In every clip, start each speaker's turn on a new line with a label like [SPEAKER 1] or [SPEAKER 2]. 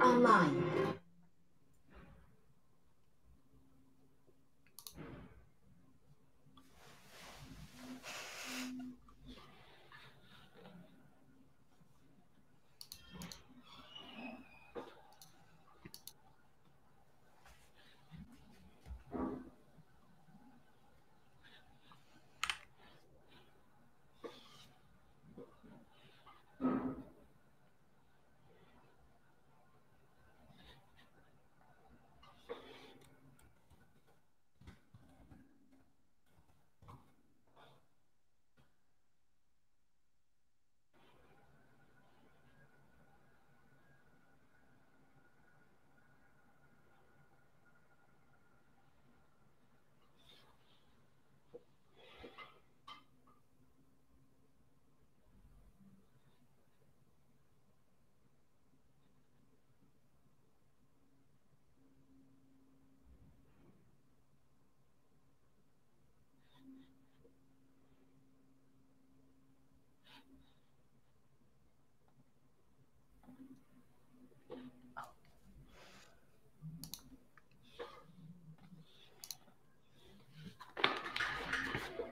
[SPEAKER 1] Online.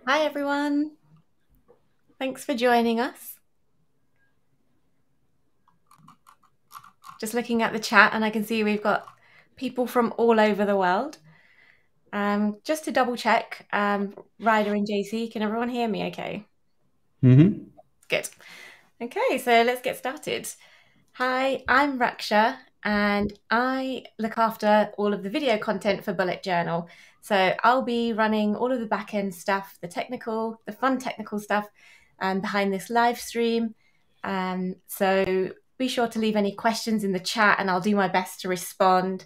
[SPEAKER 2] Hi, everyone. Thanks for joining us. Just looking at the chat, and I can see we've got people from all over the world. Um, just to double check, um, Ryder and JC, can everyone hear me okay?
[SPEAKER 3] Mm-hmm.
[SPEAKER 2] Good. Okay, so let's get started. Hi, I'm Raksha, and I look after all of the video content for Bullet Journal. So I'll be running all of the back end stuff, the technical, the fun technical stuff um, behind this live stream. Um, so be sure to leave any questions in the chat and I'll do my best to respond.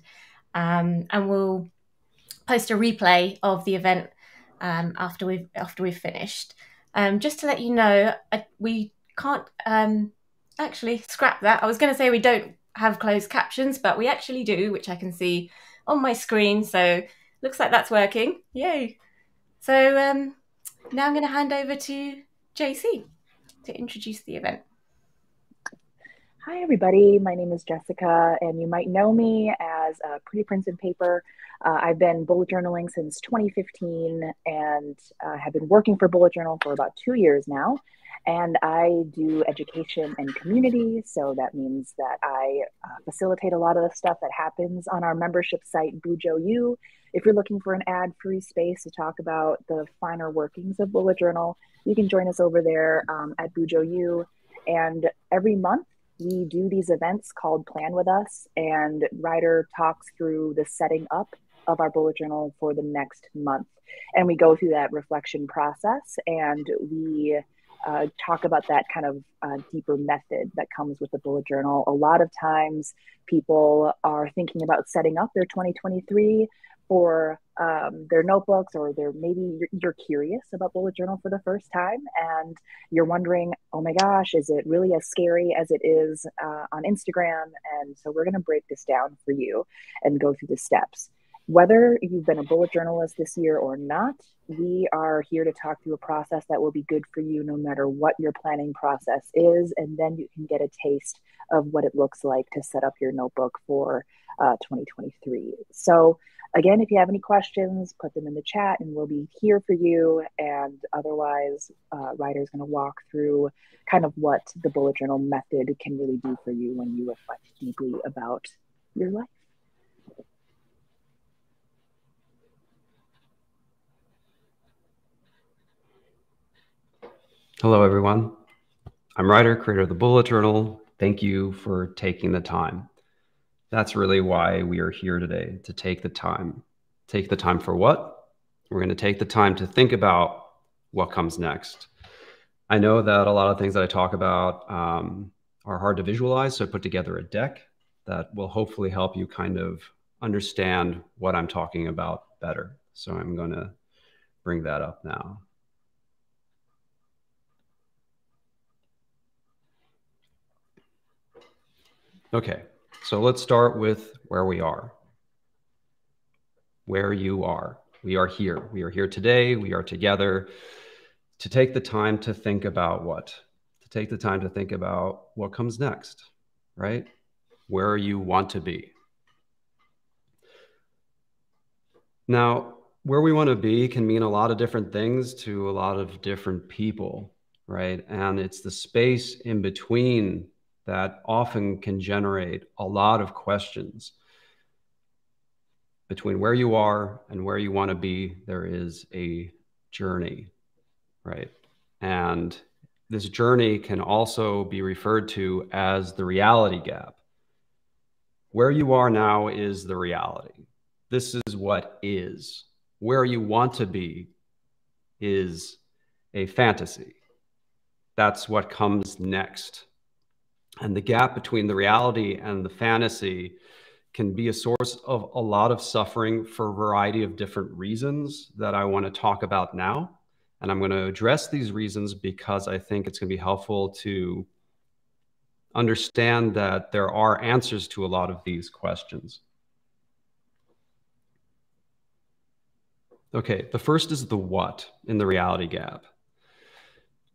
[SPEAKER 2] Um, and we'll post a replay of the event um, after we've after we've finished. Um, just to let you know, uh, we can't um, actually scrap that. I was going to say we don't have closed captions, but we actually do, which I can see on my screen. So looks like that's working. Yay. So um, now I'm going to hand over to JC to introduce the event.
[SPEAKER 4] Hi, everybody. My name is Jessica, and you might know me as uh, Pretty Prints and Paper. Uh, I've been bullet journaling since 2015 and uh, have been working for Bullet Journal for about two years now. And I do education and community. So that means that I uh, facilitate a lot of the stuff that happens on our membership site, Bujo U. If you're looking for an ad free space to talk about the finer workings of Bullet Journal, you can join us over there um, at Bujo U. And every month, we do these events called Plan With Us, and Ryder talks through the setting up of our bullet journal for the next month. And we go through that reflection process and we uh, talk about that kind of uh, deeper method that comes with the bullet journal. A lot of times people are thinking about setting up their 2023 for um, their notebooks or they're maybe you're, you're, curious about bullet journal for the first time and you're wondering oh my gosh is it really as scary as it is uh, on instagram and so we're going to break this down for you and go through the steps whether you've been a bullet journalist this year or not, we are here to talk through a process that will be good for you no matter what your planning process is. And then you can get a taste of what it looks like to set up your notebook for uh, 2023. So, again, if you have any questions, put them in the chat and we'll be here for you. And otherwise, uh, Ryder's going to walk through kind of what the bullet journal method can really do for you when you reflect deeply about your life.
[SPEAKER 3] Hello, everyone. I'm Ryder, creator of the Bullet Journal. Thank you for taking the time. That's really why we are here today to take the time. Take the time for what? We're going to take the time to think about what comes next. I know that a lot of things that I talk about um, are hard to visualize, so I put together a deck that will hopefully help you kind of understand what I'm talking about better. So I'm going to bring that up now. Okay, so let's start with where we are. Where you are. We are here. We are here today. We are together to take the time to think about what? To take the time to think about what comes next, right? where you want to be. Now, where we want to be can mean a lot of different things to a lot of different people, right? And it's the space in between that often can generate a lot of questions. Between where you are and where you want to be, there is a journey, right? And this journey can also be referred to as the reality gap. Where you are now is the reality. This is what is where you want to be is a fantasy. That's what comes next. And the gap between the reality and the fantasy can be a source of a lot of suffering for a variety of different reasons that I want to talk about now. And I'm going to address these reasons because I think it's going to be helpful to understand that there are answers to a lot of these questions. Okay, the first is the what in the reality gap.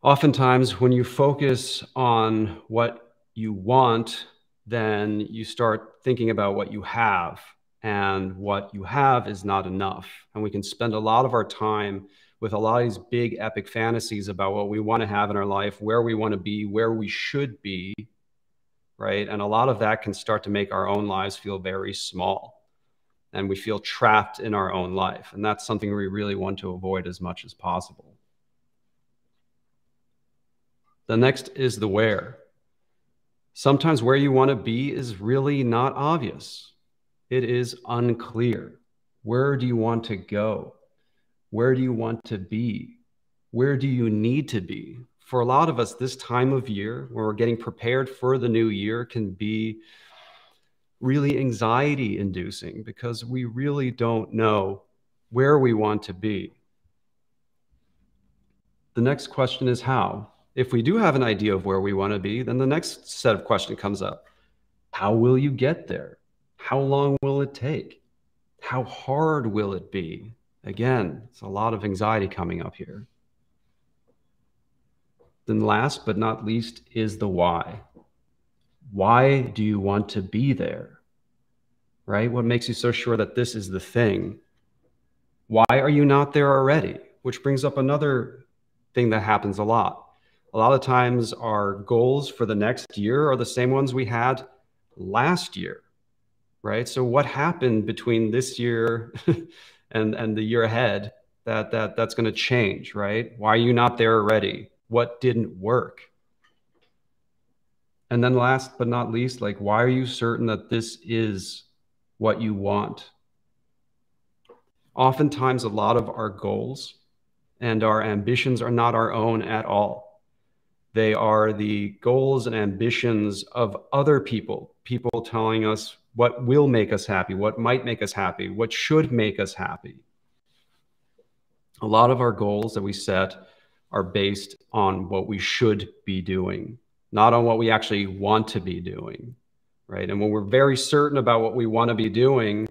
[SPEAKER 3] Oftentimes, when you focus on what you want, then you start thinking about what you have, and what you have is not enough. And we can spend a lot of our time with a lot of these big epic fantasies about what we want to have in our life, where we want to be, where we should be, right? And a lot of that can start to make our own lives feel very small and we feel trapped in our own life. And that's something we really want to avoid as much as possible. The next is the where. Sometimes where you want to be is really not obvious. It is unclear. Where do you want to go? Where do you want to be? Where do you need to be? For a lot of us, this time of year, where we're getting prepared for the new year, can be really anxiety inducing because we really don't know where we want to be. The next question is how. If we do have an idea of where we want to be, then the next set of question comes up. How will you get there? How long will it take? How hard will it be? Again, it's a lot of anxiety coming up here. Then last but not least is the why. Why do you want to be there? Right? What makes you so sure that this is the thing? Why are you not there already? Which brings up another thing that happens a lot. A lot of times, our goals for the next year are the same ones we had last year, right? So, what happened between this year and, and the year ahead that, that that's going to change, right? Why are you not there already? What didn't work? And then last but not least, like, why are you certain that this is what you want? Oftentimes, a lot of our goals and our ambitions are not our own at all. They are the goals and ambitions of other people, people telling us what will make us happy, what might make us happy, what should make us happy. A lot of our goals that we set are based on what we should be doing not on what we actually want to be doing, right? And when we're very certain about what we want to be doing,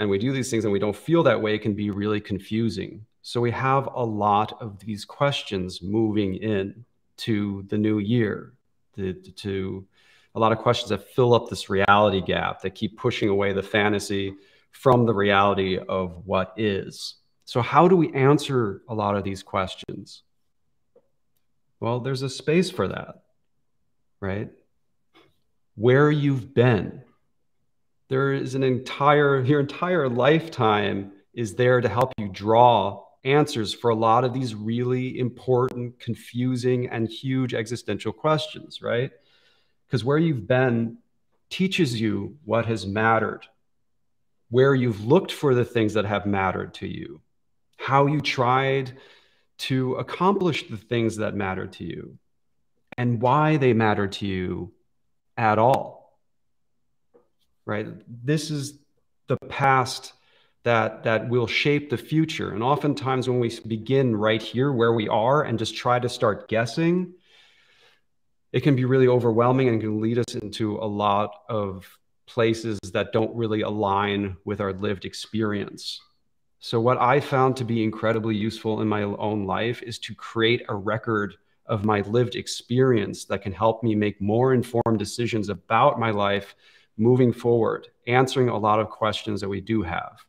[SPEAKER 3] and we do these things and we don't feel that way, it can be really confusing. So we have a lot of these questions moving in to the new year, to, to a lot of questions that fill up this reality gap that keep pushing away the fantasy from the reality of what is. So, how do we answer a lot of these questions? Well, there's a space for that right? Where you've been. There is an entire, your entire lifetime is there to help you draw answers for a lot of these really important, confusing, and huge existential questions, right? Because where you've been teaches you what has mattered, where you've looked for the things that have mattered to you, how you tried to accomplish the things that matter to you, and why they matter to you at all. Right? This is the past that that will shape the future. And oftentimes when we begin right here where we are and just try to start guessing, it can be really overwhelming and can lead us into a lot of places that don't really align with our lived experience. So what I found to be incredibly useful in my own life is to create a record of my lived experience that can help me make more informed decisions about my life moving forward, answering a lot of questions that we do have.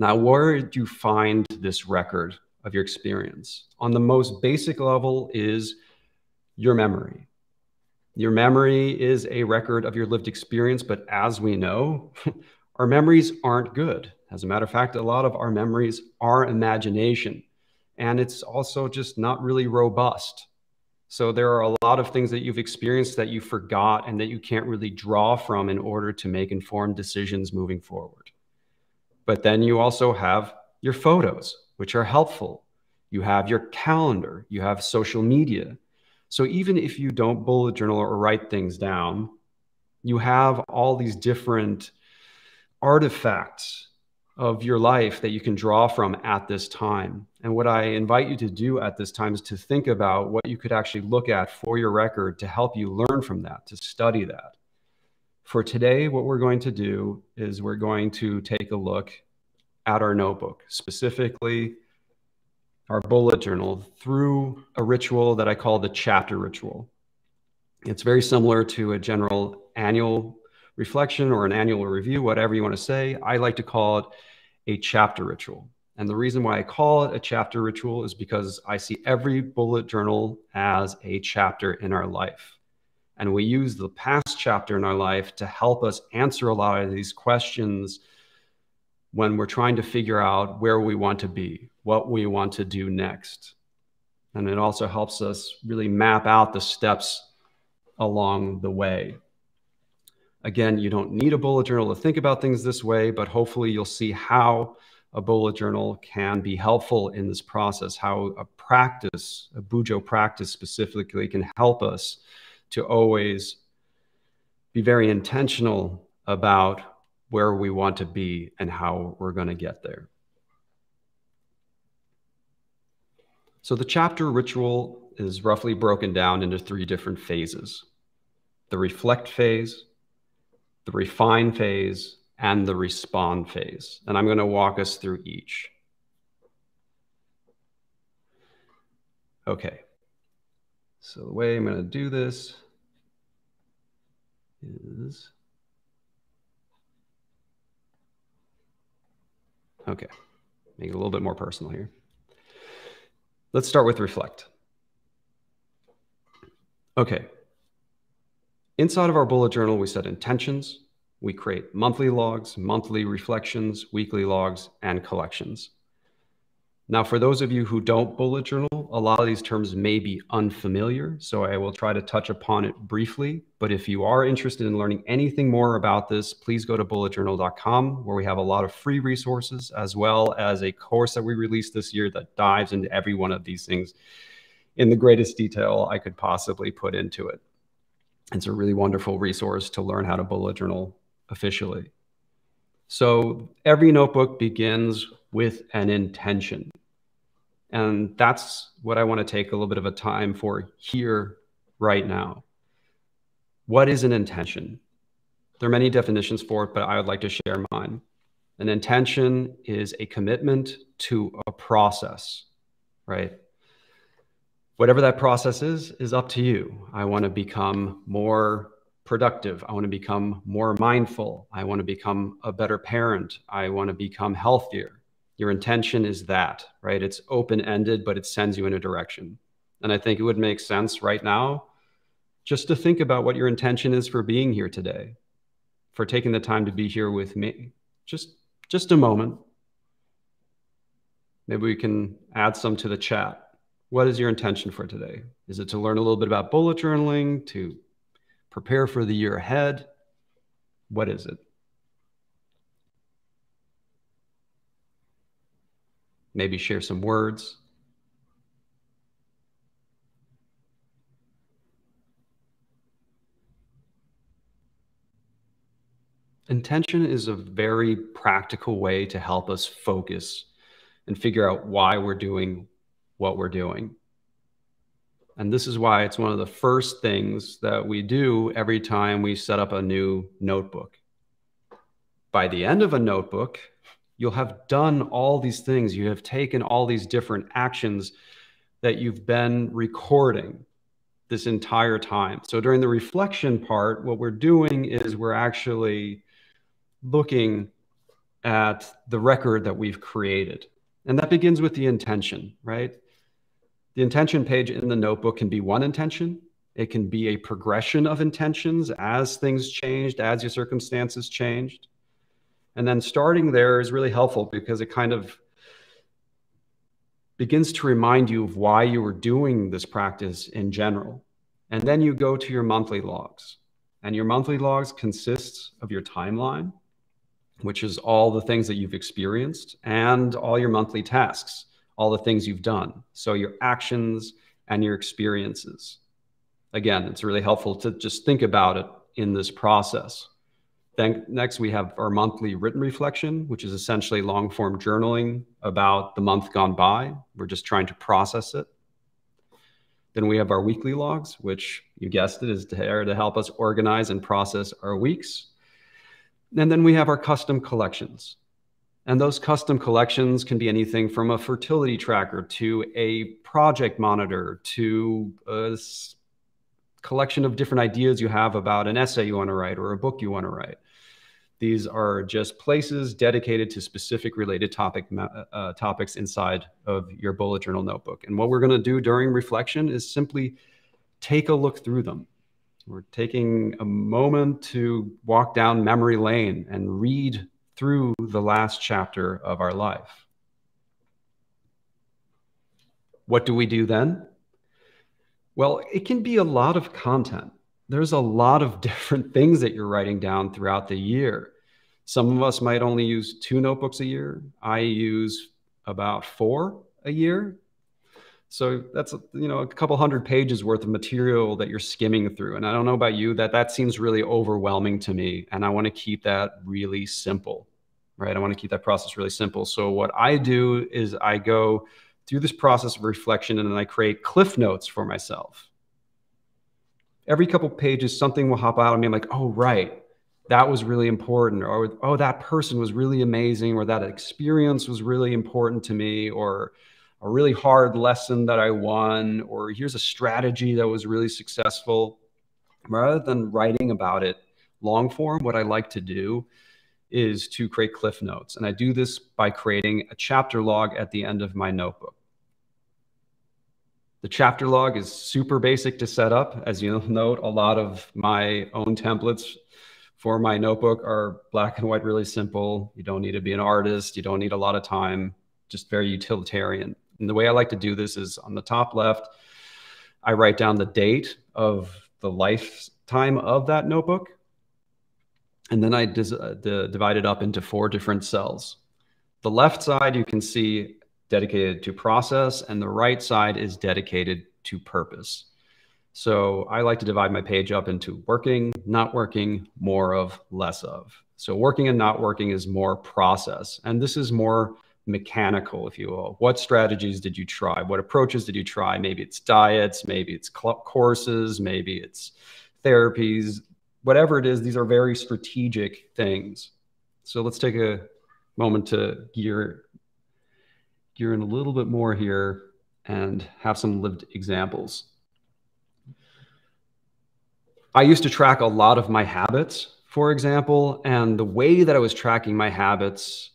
[SPEAKER 3] Now, where do you find this record of your experience? On the most basic level is your memory. Your memory is a record of your lived experience, but as we know, our memories aren't good. As a matter of fact, a lot of our memories are imagination, and it's also just not really robust. So there are a lot of things that you've experienced that you forgot and that you can't really draw from in order to make informed decisions moving forward. But then you also have your photos, which are helpful. You have your calendar, you have social media. So even if you don't bullet journal or write things down, you have all these different artifacts of your life that you can draw from at this time. And what I invite you to do at this time is to think about what you could actually look at for your record to help you learn from that, to study that. For today, what we're going to do is we're going to take a look at our notebook, specifically our bullet journal, through a ritual that I call the chapter ritual. It's very similar to a general annual reflection or an annual review, whatever you want to say. I like to call it a chapter ritual. And the reason why I call it a chapter ritual is because I see every bullet journal as a chapter in our life. And we use the past chapter in our life to help us answer a lot of these questions when we're trying to figure out where we want to be, what we want to do next. And it also helps us really map out the steps along the way. Again, you don't need a bullet journal to think about things this way, but hopefully you'll see how a bullet journal can be helpful in this process, how a practice, a Bujo practice specifically, can help us to always be very intentional about where we want to be and how we're going to get there. So the chapter ritual is roughly broken down into three different phases the reflect phase, the refine phase, and the respond phase. And I'm going to walk us through each. Okay. So the way I'm going to do this is okay. Make it a little bit more personal here. Let's start with reflect. Okay, Inside of our bullet journal, we set intentions, we create monthly logs, monthly reflections, weekly logs, and collections. Now, for those of you who don't bullet journal, a lot of these terms may be unfamiliar, so I will try to touch upon it briefly. But if you are interested in learning anything more about this, please go to bulletjournal.com, where we have a lot of free resources, as well as a course that we released this year that dives into every one of these things in the greatest detail I could possibly put into it. It's a really wonderful resource to learn how to bullet journal officially. So every notebook begins with an intention. And that's what I want to take a little bit of a time for here, right now. What is an intention? There are many definitions for it, but I would like to share mine. An intention is a commitment to a process, right? whatever that process is, is up to you. I want to become more productive. I want to become more mindful. I want to become a better parent. I want to become healthier. Your intention is that, right? It's open ended, but it sends you in a direction. And I think it would make sense right now just to think about what your intention is for being here today, for taking the time to be here with me. Just, just a moment. Maybe we can add some to the chat. What is your intention for today? Is it to learn a little bit about bullet journaling, to prepare for the year ahead? What is it? Maybe share some words. Intention is a very practical way to help us focus and figure out why we're doing what we're doing. And this is why it's one of the first things that we do every time we set up a new notebook. By the end of a notebook, you'll have done all these things. You have taken all these different actions, that you've been recording this entire time. So during the reflection part, what we're doing is we're actually looking at the record that we've created. And that begins with the intention, right? The intention page in the notebook can be one intention. It can be a progression of intentions as things changed, as your circumstances changed. And then starting there is really helpful because it kind of begins to remind you of why you were doing this practice in general. And then you go to your monthly logs. And your monthly logs consists of your timeline, which is all the things that you've experienced, and all your monthly tasks, all the things you've done. So your actions and your experiences. Again, it's really helpful to just think about it in this process. Then next we have our monthly written reflection, which is essentially long form journaling about the month gone by. We're just trying to process it. Then we have our weekly logs, which you guessed it is there to help us organize and process our weeks. And then we have our custom collections. And those custom collections can be anything from a fertility tracker to a project monitor to a collection of different ideas you have about an essay you want to write or a book you want to write. These are just places dedicated to specific related topic uh, topics inside of your bullet journal notebook. And what we're going to do during reflection is simply take a look through them. We're taking a moment to walk down memory lane and read through the last chapter of our life. What do we do then? Well, it can be a lot of content there's a lot of different things that you're writing down throughout the year. Some of us might only use two notebooks a year. I use about four a year. So that's you know a couple hundred pages worth of material that you're skimming through. And I don't know about you that that seems really overwhelming to me and I want to keep that really simple. Right? I want to keep that process really simple. So what I do is I go through this process of reflection and then I create cliff notes for myself every couple pages, something will hop out at me. I'm like, oh, right. That was really important. Or, oh, that person was really amazing. Or that experience was really important to me. Or a really hard lesson that I won. Or here's a strategy that was really successful. Rather than writing about it long form, what I like to do is to create cliff notes. And I do this by creating a chapter log at the end of my notebook. The chapter log is super basic to set up. As you'll note, a lot of my own templates for my notebook are black and white, really simple. You don't need to be an artist. You don't need a lot of time, just very utilitarian. And the way I like to do this is on the top left, I write down the date of the lifetime of that notebook. And then I uh, divide it up into four different cells. The left side, you can see dedicated to process, and the right side is dedicated to purpose. So I like to divide my page up into working, not working, more of, less of. So working and not working is more process. And this is more mechanical, if you will. What strategies did you try? What approaches did you try? Maybe it's diets, maybe it's club courses, maybe it's therapies, whatever it is, these are very strategic things. So let's take a moment to gear gear in a little bit more here and have some lived examples. I used to track a lot of my habits, for example, and the way that I was tracking my habits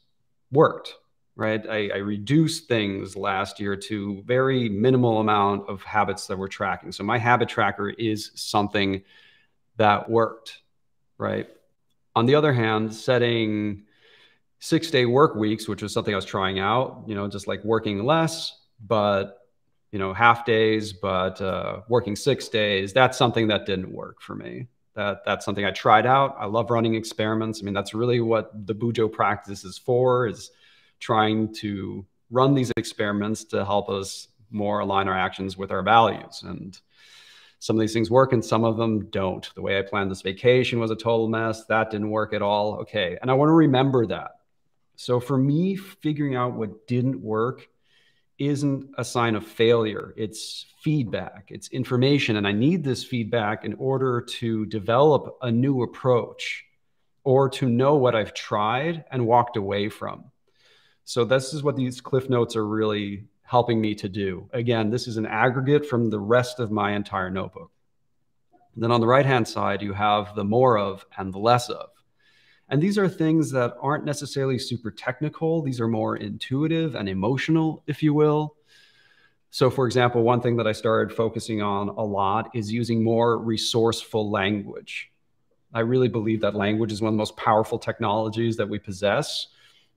[SPEAKER 3] worked, right? I, I, reduced things last year to very minimal amount of habits that we're tracking. So my habit tracker is something that worked, right? On the other hand, setting six day work weeks, which was something I was trying out, you know, just like working less, but, you know, half days, but uh, working six days. That's something that didn't work for me. That, that's something I tried out. I love running experiments. I mean, that's really what the Bujo practice is for, is trying to run these experiments to help us more align our actions with our values. And some of these things work and some of them don't. The way I planned this vacation was a total mess. That didn't work at all. Okay. And I want to remember that so for me, figuring out what didn't work isn't a sign of failure. It's feedback, it's information. And I need this feedback in order to develop a new approach or to know what I've tried and walked away from. So this is what these cliff notes are really helping me to do. Again, this is an aggregate from the rest of my entire notebook. Then on the right hand side, you have the more of and the less of. And these are things that aren't necessarily super technical. These are more intuitive and emotional, if you will. So, for example, one thing that I started focusing on a lot is using more resourceful language. I really believe that language is one of the most powerful technologies that we possess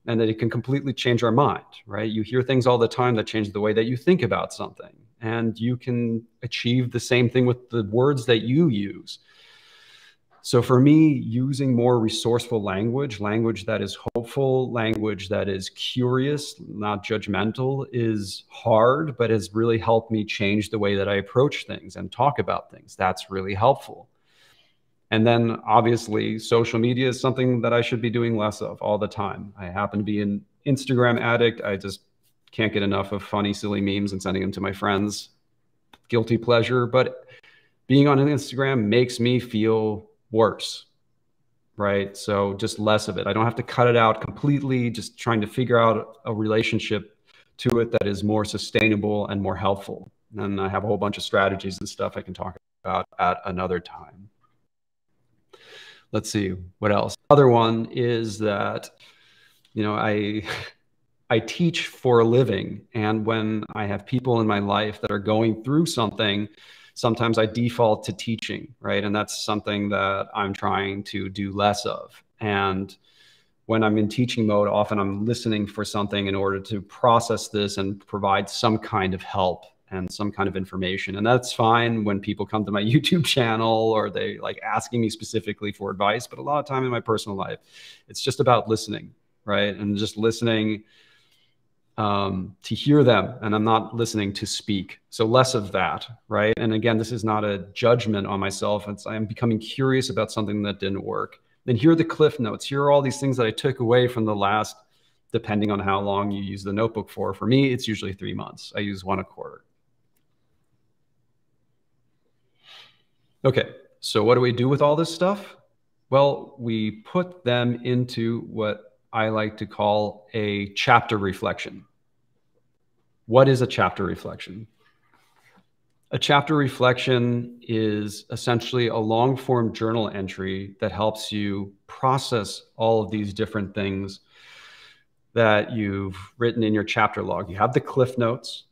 [SPEAKER 3] and that it can completely change our mind, right? You hear things all the time that change the way that you think about something, and you can achieve the same thing with the words that you use. So for me, using more resourceful language, language that is hopeful, language that is curious, not judgmental, is hard, but has really helped me change the way that I approach things and talk about things. That's really helpful. And then obviously, social media is something that I should be doing less of all the time. I happen to be an Instagram addict. I just can't get enough of funny, silly memes and sending them to my friends. Guilty pleasure. But being on Instagram makes me feel worse. Right. So just less of it. I don't have to cut it out completely, just trying to figure out a relationship to it that is more sustainable and more helpful. And I have a whole bunch of strategies and stuff I can talk about at another time. Let's see what else. Other one is that, you know, I I teach for a living. And when I have people in my life that are going through something, sometimes I default to teaching, right? And that's something that I'm trying to do less of. And when I'm in teaching mode, often I'm listening for something in order to process this and provide some kind of help and some kind of information. And that's fine when people come to my YouTube channel or they like asking me specifically for advice. But a lot of time in my personal life, it's just about listening, right? And just listening um, to hear them and I'm not listening to speak. So less of that, right? And again, this is not a judgment on myself. It's I'm becoming curious about something that didn't work. Then here are the cliff notes. Here are all these things that I took away from the last, depending on how long you use the notebook for. For me, it's usually three months. I use one a quarter. Okay, so what do we do with all this stuff? Well, we put them into what I like to call a chapter reflection. What is a chapter reflection? A chapter reflection is essentially a long form journal entry that helps you process all of these different things that you've written in your chapter log. You have the cliff notes,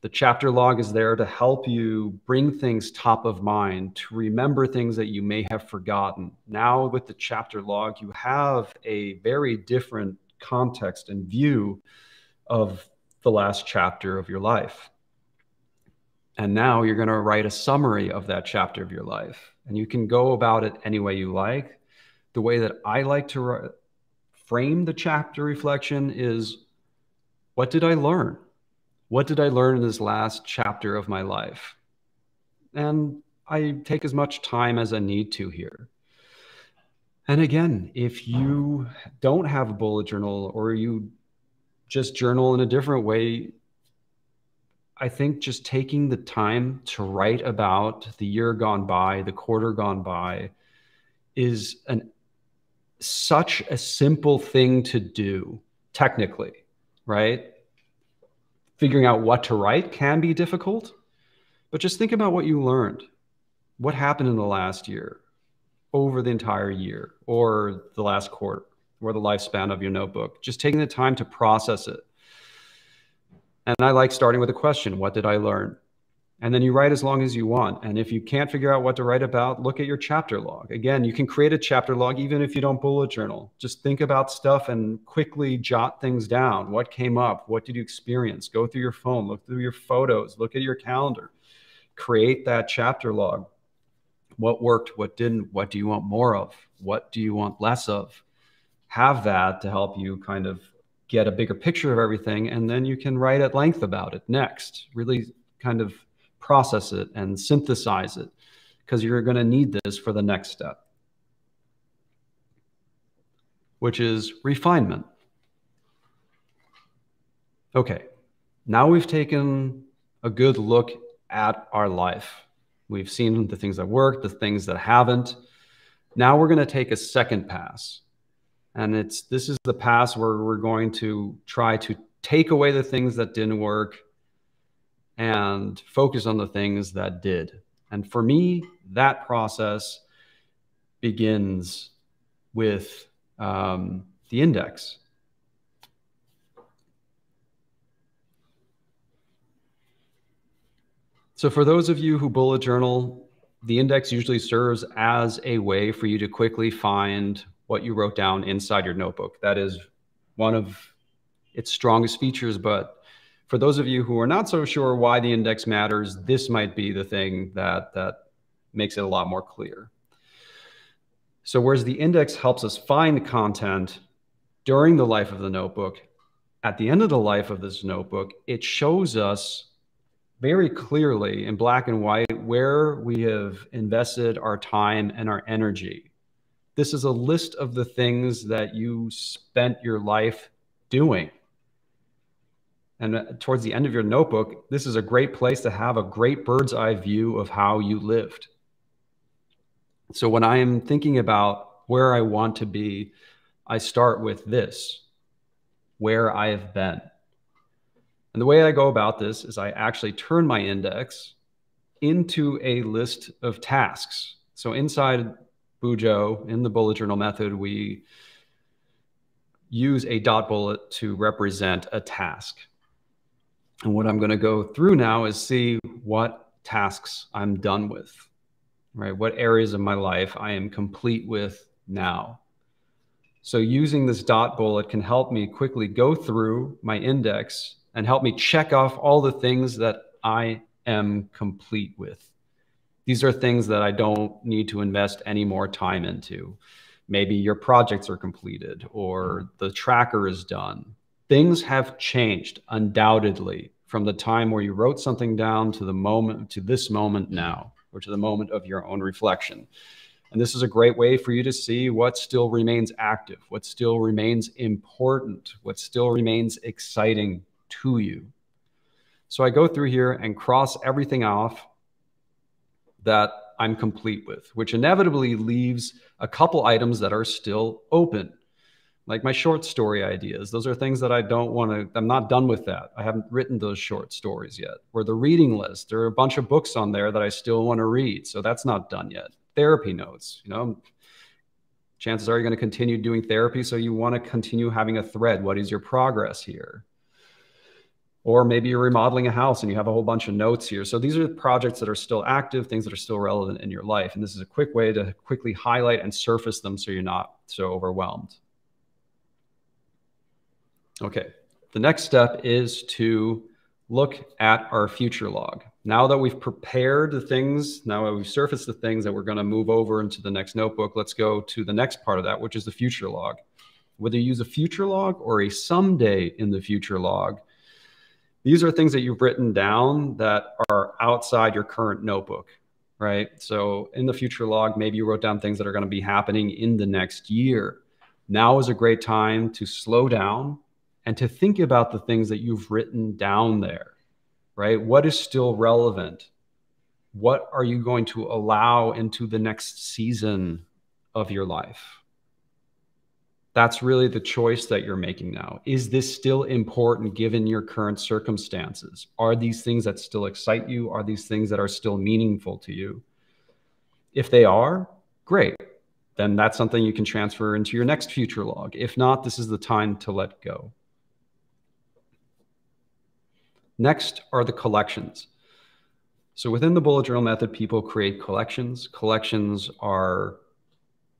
[SPEAKER 3] the chapter log is there to help you bring things top of mind, to remember things that you may have forgotten. Now, with the chapter log, you have a very different context and view of the last chapter of your life. And now you're going to write a summary of that chapter of your life. And you can go about it any way you like. The way that I like to frame the chapter reflection is what did I learn? What did I learn in this last chapter of my life? And I take as much time as I need to here. And again, if you don't have a bullet journal or you just journal in a different way, I think just taking the time to write about the year gone by, the quarter gone by, is an such a simple thing to do technically, right? figuring out what to write can be difficult, but just think about what you learned. What happened in the last year, over the entire year, or the last quarter, or the lifespan of your notebook? Just taking the time to process it. And I like starting with a question What did I learn? And then you write as long as you want. And if you can't figure out what to write about, look at your chapter log. Again, you can create a chapter log even if you don't bullet journal. Just think about stuff and quickly jot things down. What came up? What did you experience? Go through your phone, look through your photos, look at your calendar. Create that chapter log. What worked? What didn't? What do you want more of? What do you want less of? Have that to help you kind of get a bigger picture of everything. And then you can write at length about it next. Really kind of process it and synthesize it because you're going to need this for the next step, which is refinement. Okay, now we've taken a good look at our life. We've seen the things that work, the things that haven't. Now we're going to take a second pass. And it's this is the pass where we're going to try to take away the things that didn't work, and focus on the things that did. And for me, that process begins with um, the index. So for those of you who bullet journal, the index usually serves as a way for you to quickly find what you wrote down inside your notebook. That is one of its strongest features. But for those of you who are not so sure why the index matters, this might be the thing that, that makes it a lot more clear. So whereas the index helps us find content during the life of the notebook, at the end of the life of this notebook, it shows us very clearly in black and white where we have invested our time and our energy. This is a list of the things that you spent your life doing. And uh, towards the end of your notebook, this is a great place to have a great bird's eye view of how you lived. So when I am thinking about where I want to be, I start with this where I have been. And the way I go about this is I actually turn my index into a list of tasks. So inside Bujo, in the bullet journal method, we use a dot bullet to represent a task. And what I'm going to go through now is see what tasks I'm done with, right? What areas of my life I am complete with now. So using this dot bullet can help me quickly go through my index and help me check off all the things that I am complete with. These are things that I don't need to invest any more time into. Maybe your projects are completed or mm-hmm. the tracker is done. Things have changed undoubtedly from the time where you wrote something down to the moment to this moment mm-hmm. now or to the moment of your own reflection. And this is a great way for you to see what still remains active, what still remains important, what still remains exciting to you. So I go through here and cross everything off that I'm complete with, which inevitably leaves a couple items that are still open. Like my short story ideas. Those are things that I don't want to, I'm not done with that. I haven't written those short stories yet. Or the reading list. There are a bunch of books on there that I still want to read. So that's not done yet. Therapy notes, you know, chances are you're going to continue doing therapy. So you want to continue having a thread. What is your progress here? Or maybe you're remodeling a house and you have a whole bunch of notes here. So these are projects that are still active, things that are still relevant in your life. And this is a quick way to quickly highlight and surface them so you're not so overwhelmed. Okay, the next step is to look at our future log. Now that we've prepared the things, now that we've surfaced the things that we're going to move over into the next notebook, let's go to the next part of that, which is the future log. Whether you use a future log or a someday in the future log, these are things that you've written down that are outside your current notebook, right? So in the future log, maybe you wrote down things that are going to be happening in the next year. Now is a great time to slow down and to think about the things that you've written down there, right? What is still relevant? What are you going to allow into the next season of your life? That's really the choice that you're making now. Is this still important given your current circumstances? Are these things that still excite you? Are these things that are still meaningful to you? If they are, great. Then that's something you can transfer into your next future log. If not, this is the time to let go. Next are the collections. So within the bullet journal method, people create collections. Collections are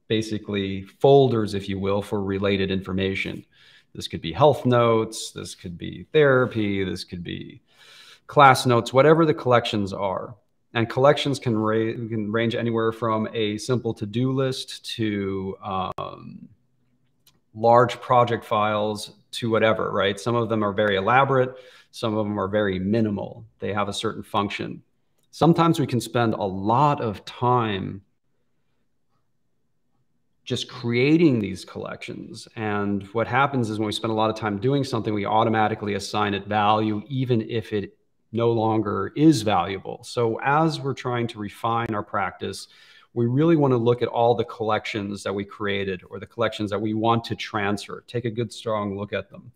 [SPEAKER 3] basically folders, if you will, for related information. This could be health notes, this could be therapy, this could be class notes, whatever the collections are. And collections can, ra can range anywhere from a simple to-do list to um, large project files to whatever, right? Some of them are very elaborate. Some of them are very minimal. They have a certain function. Sometimes we can spend a lot of time just creating these collections. And what happens is when we spend a lot of time doing something, we automatically assign it value, even if it no longer is valuable. So as we're trying to refine our practice, we really want to look at all the collections that we created or the collections that we want to transfer. Take a good, strong look at them.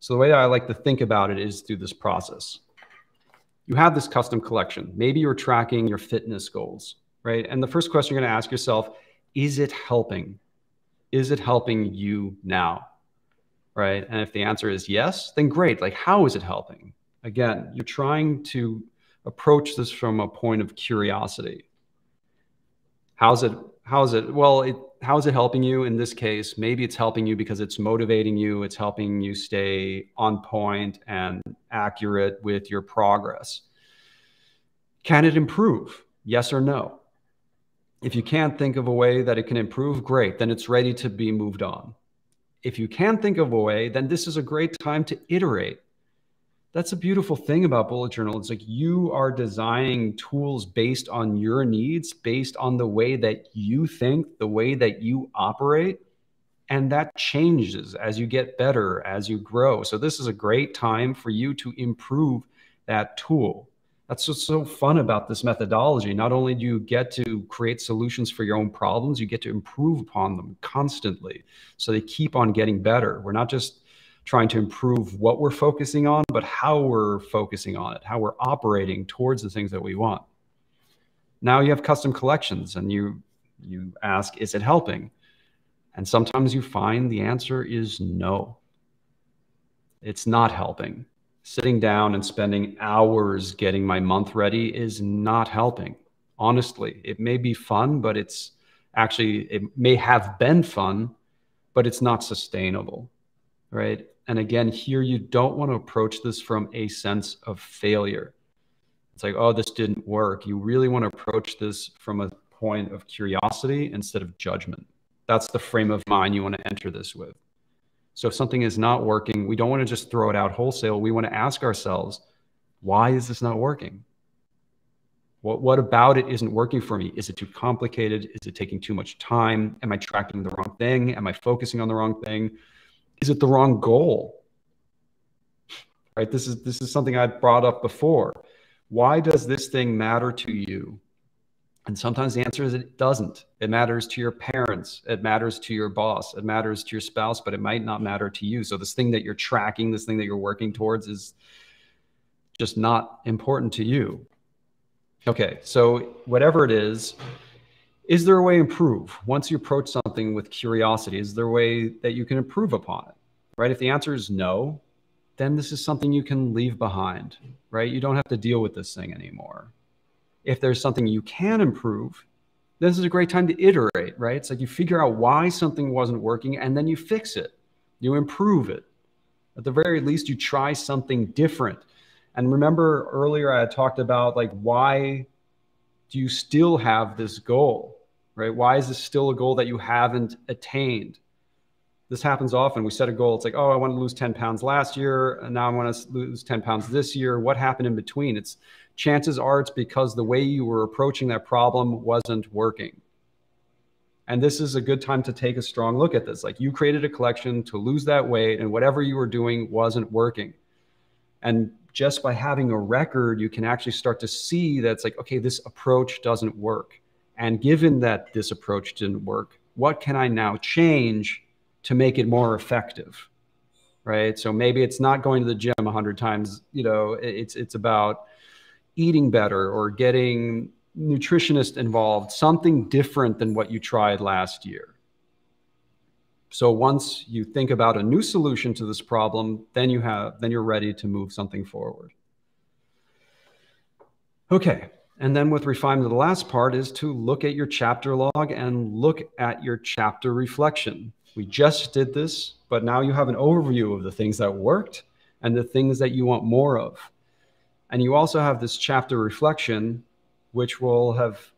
[SPEAKER 3] So the way that I like to think about it is through this process. You have this custom collection. Maybe you're tracking your fitness goals, right? And the first question you're going to ask yourself, is it helping? Is it helping you now? Right? And if the answer is yes, then great. Like how is it helping? Again, you're trying to approach this from a point of curiosity. How's it how's it well it how is it helping you in this case maybe it's helping you because it's motivating you it's helping you stay on point and accurate with your progress can it improve yes or no if you can't think of a way that it can improve great then it's ready to be moved on. If you can think of a way then this is a great time to iterate. That's a beautiful thing about bullet journal it's like you are designing tools based on your needs based on the way that you think the way that you operate and that changes as you get better as you grow. So this is a great time for you to improve that tool that's what's so fun about this methodology not only do you get to create solutions for your own problems you get to improve upon them constantly so they keep on getting better we're not just trying to improve what we're focusing on, but how we're focusing on it, how we're operating towards the things that we want. Now you have custom collections and you you ask, is it helping? And sometimes you find the answer is no. It's not helping. Sitting down and spending hours getting my month ready is not helping. Honestly, it may be fun, but it's actually, it may have been fun, but it's not sustainable, right? And again, here you don't want to approach this from a sense of failure. It's like, oh, this didn't work. You really want to approach this from a point of curiosity instead of judgment. That's the frame of mind you want to enter this with. So if something is not working, we don't want to just throw it out wholesale. We want to ask ourselves, why is this not working? What, what about it isn't working for me? Is it too complicated? Is it taking too much time? Am I tracking the wrong thing? Am I focusing on the wrong thing? is it the wrong goal? Right? This is this is something I brought up before. Why does this thing matter to you? And sometimes the answer is it doesn't. It matters to your parents, it matters to your boss, it matters to your spouse, but it might not matter to you. So this thing that you're tracking, this thing that you're working towards is just not important to you. Okay, so whatever it is, is there a way to improve once you approach something with curiosity is there a way that you can improve upon it right if the answer is no then this is something you can leave behind right you don't have to deal with this thing anymore if there's something you can improve this is a great time to iterate right it's like you figure out why something wasn't working and then you fix it you improve it at the very least you try something different and remember earlier i talked about like why do you still have this goal? Right? Why is this still a goal that you haven't attained? This happens often. We set a goal. It's like, oh, I want to lose 10 pounds last year, and now I want to lose 10 pounds this year. What happened in between? It's chances are it's because the way you were approaching that problem wasn't working. And this is a good time to take a strong look at this. Like you created a collection to lose that weight, and whatever you were doing wasn't working. And just by having a record, you can actually start to see that it's like, okay, this approach doesn't work. And given that this approach didn't work, what can I now change to make it more effective? Right. So maybe it's not going to the gym a hundred times, you know, it's it's about eating better or getting nutritionist involved, something different than what you tried last year. So once you think about a new solution to this problem, then you have then you're ready to move something forward. Okay, and then with refinement, the last part is to look at your chapter log and look at your chapter reflection. We just did this, but now you have an overview of the things that worked and the things that you want more of. And you also have this chapter reflection, which will have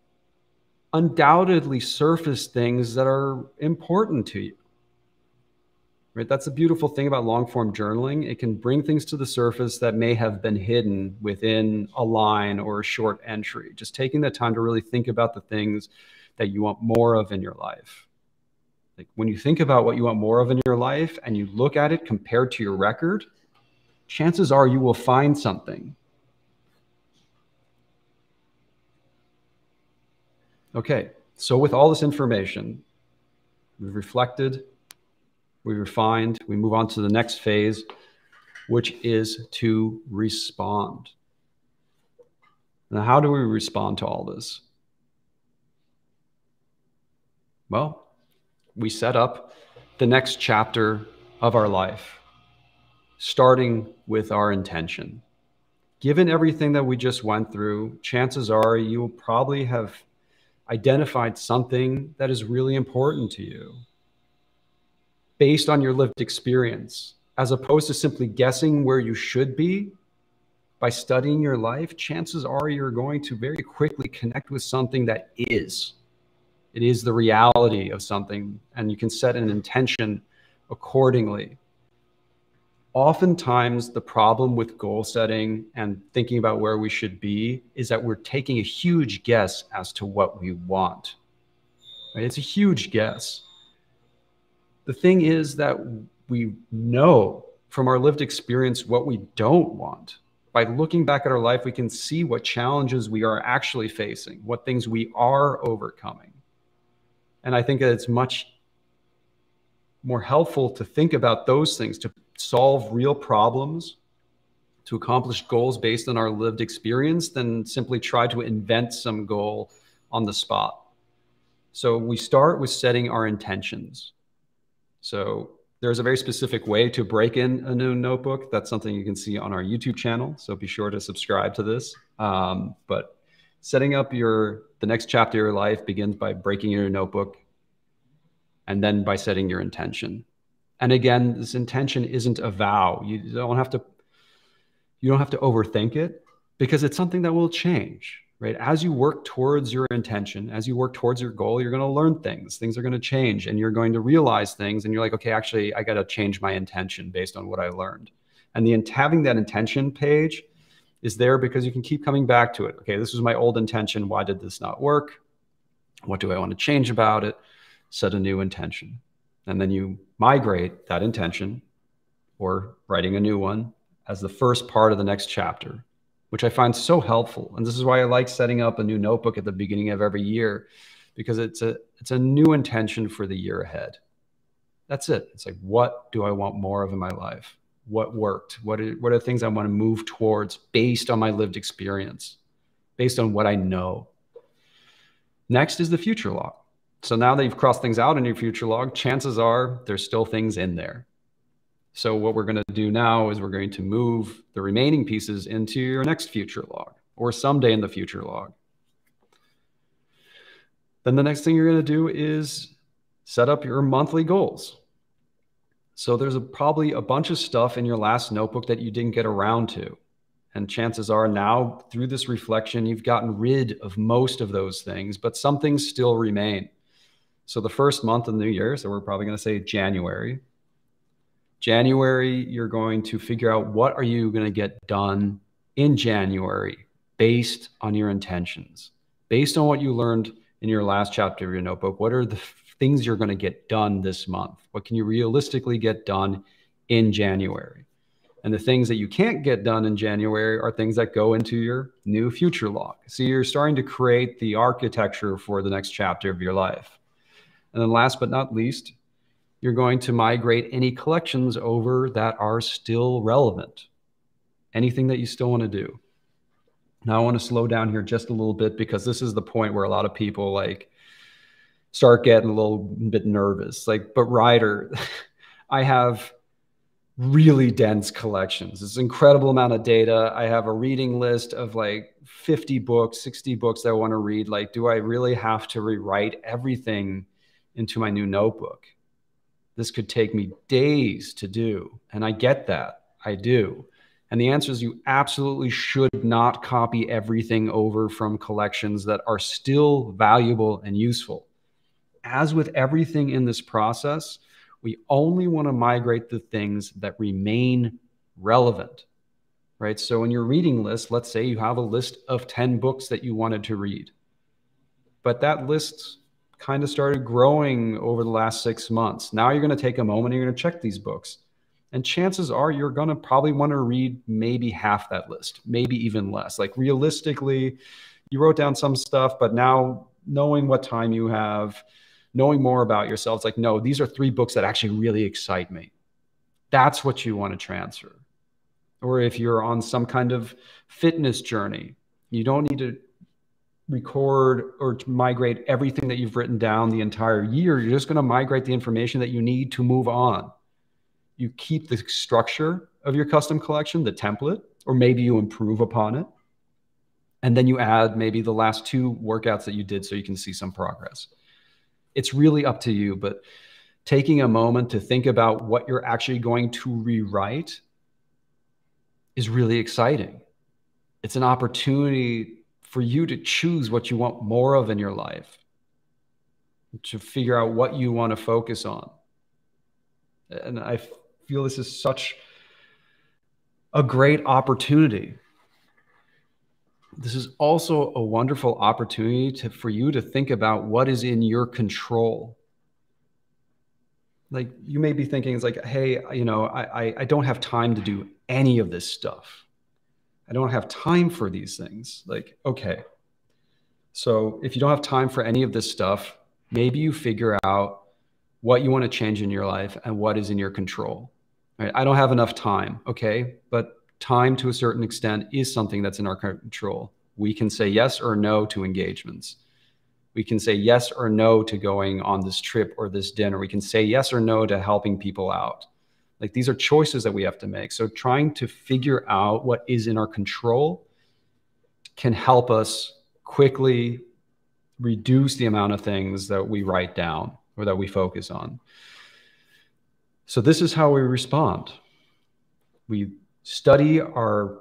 [SPEAKER 3] undoubtedly surfaced things that are important to you right? That's a beautiful thing about long form journaling. It can bring things to the surface that may have been hidden within a line or a short entry. Just taking the time to really think about the things that you want more of in your life. Like when you think about what you want more of in your life and you look at it compared to your record, chances are you will find something. Okay, so with all this information, we've reflected, we refined, we move on to the next phase, which is to respond. Now, how do we respond to all this? Well, we set up the next chapter of our life, starting with our intention. Given everything that we just went through, chances are you will probably have identified something that is really important to you based on your lived experience, as opposed to simply guessing where you should be by studying your life, chances are you're going to very quickly connect with something that is. It is the reality of something, and you can set an intention accordingly. Oftentimes, the problem with goal setting and thinking about where we should be is that we're taking a huge guess as to what we want. Right? It's a huge guess. The thing is that we know from our lived experience what we don't want by looking back at our life, we can see what challenges we are actually facing, what things we are overcoming. And I think that it's much more helpful to think about those things, to solve real problems, to accomplish goals based on our lived experience, than simply try to invent some goal on the spot. So we start with setting our intentions. So there's a very specific way to break in a new notebook. That's something you can see on our YouTube channel. So be sure to subscribe to this. Um, but setting up your the next chapter of your life begins by breaking your notebook and then by setting your intention. And again, this intention isn't a vow. You don't have to you don't have to overthink it because it's something that will change right? As you work towards your intention, as you work towards your goal, you're going to learn things. Things are going to change and you're going to realize things. And you're like, okay, actually, I got to change my intention based on what I learned. And the having that intention page is there because you can keep coming back to it. Okay, this was my old intention. Why did this not work? What do I want to change about it? Set a new intention. And then you migrate that intention or writing a new one as the first part of the next chapter which I find so helpful. And this is why I like setting up a new notebook at the beginning of every year because it's a it's a new intention for the year ahead. That's it. It's like what do I want more of in my life? What worked? What are, what are things I want to move towards based on my lived experience, based on what I know? Next is the future log. So now that you've crossed things out in your future log, chances are there's still things in there. So what we're going to do now is we're going to move the remaining pieces into your next future log or someday in the future log. Then the next thing you're going to do is set up your monthly goals. So there's a, probably a bunch of stuff in your last notebook that you didn't get around to. And chances are now through this reflection, you've gotten rid of most of those things, but some things still remain. So the first month of the new year, so we're probably going to say January, January, you're going to figure out what are you going to get done in January based on your intentions, based on what you learned in your last chapter of your notebook. What are the things you're going to get done this month? What can you realistically get done in January? And the things that you can't get done in January are things that go into your new future log. So you're starting to create the architecture for the next chapter of your life. And then last but not least, you're going to migrate any collections over that are still relevant. Anything that you still want to do. Now I want to slow down here just a little bit because this is the point where a lot of people like start getting a little bit nervous. Like, but Ryder, I have really dense collections. It's an incredible amount of data. I have a reading list of like 50 books, 60 books that I want to read. Like, do I really have to rewrite everything into my new notebook? This could take me days to do. And I get that. I do. And the answer is you absolutely should not copy everything over from collections that are still valuable and useful. As with everything in this process, we only want to migrate the things that remain relevant, right? So in your reading list, let's say you have a list of 10 books that you wanted to read, but that list kind of started growing over the last six months. Now you're going to take a moment and you're going to check these books. And chances are you're going to probably want to read maybe half that list, maybe even less. Like realistically, you wrote down some stuff, but now knowing what time you have, knowing more about yourself, it's like, no, these are three books that actually really excite me. That's what you want to transfer. or if you're on some kind of fitness journey, you don't need to record or migrate everything that you've written down the entire year. You're just going to migrate the information that you need to move on. You keep the structure of your custom collection, the template, or maybe you improve upon it. And then you add maybe the last two workouts that you did so you can see some progress. It's really up to you, but taking a moment to think about what you're actually going to rewrite is really exciting. It's an opportunity for you to choose what you want more of in your life, to figure out what you want to focus on. And I feel this is such a great opportunity. This is also a wonderful opportunity to, for you to think about what is in your control. Like you may be thinking, it's like, hey, you know, I, I don't have time to do any of this stuff. I don't have time for these things. Like, okay. So if you don't have time for any of this stuff, maybe you figure out what you want to change in your life and what is in your control. Right? I don't have enough time. Okay. But time to a certain extent is something that's in our control. We can say yes or no to engagements. We can say yes or no to going on this trip or this dinner. We can say yes or no to helping people out. Like these are choices that we have to make. So trying to figure out what is in our control can help us quickly reduce the amount of things that we write down or that we focus on. So this is how we respond. We study our